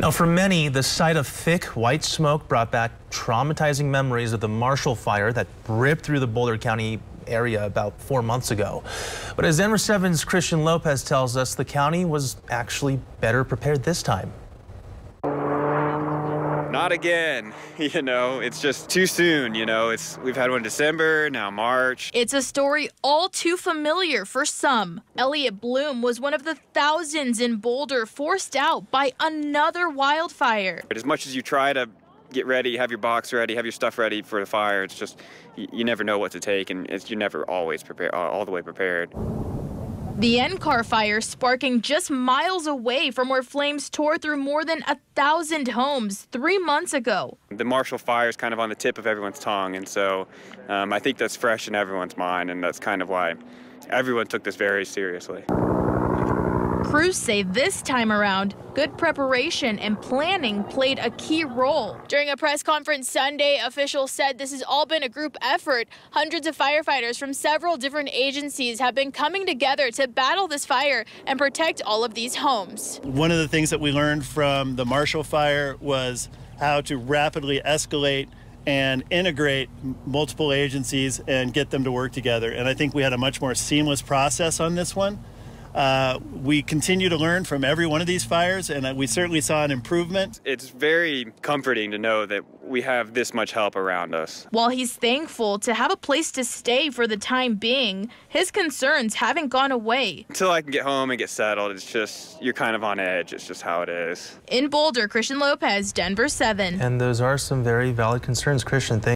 Now, for many, the sight of thick white smoke brought back traumatizing memories of the Marshall Fire that ripped through the Boulder County area about four months ago. But as Denver 7's Christian Lopez tells us, the county was actually better prepared this time. Not again. You know, it's just too soon. You know, it's we've had one in December, now March. It's a story all too familiar for some. Elliot Bloom was one of the thousands in Boulder forced out by another wildfire. But as much as you try to get ready, have your box ready, have your stuff ready for the fire, it's just you, you never know what to take, and you're never always prepared, all the way prepared. The NCAR fire sparking just miles away from where flames tore through more than a thousand homes three months ago. The Marshall fire is kind of on the tip of everyone's tongue, and so um, I think that's fresh in everyone's mind, and that's kind of why everyone took this very seriously. Crews say this time around, good preparation and planning played a key role. During a press conference Sunday, officials said this has all been a group effort. Hundreds of firefighters from several different agencies have been coming together to battle this fire and protect all of these homes. One of the things that we learned from the Marshall fire was how to rapidly escalate and integrate multiple agencies and get them to work together. And I think we had a much more seamless process on this one. Uh, we continue to learn from every one of these fires, and uh, we certainly saw an improvement. It's very comforting to know that we have this much help around us. While he's thankful to have a place to stay for the time being, his concerns haven't gone away. Until I can get home and get settled, it's just, you're kind of on edge. It's just how it is. In Boulder, Christian Lopez, Denver 7. And those are some very valid concerns, Christian. Thank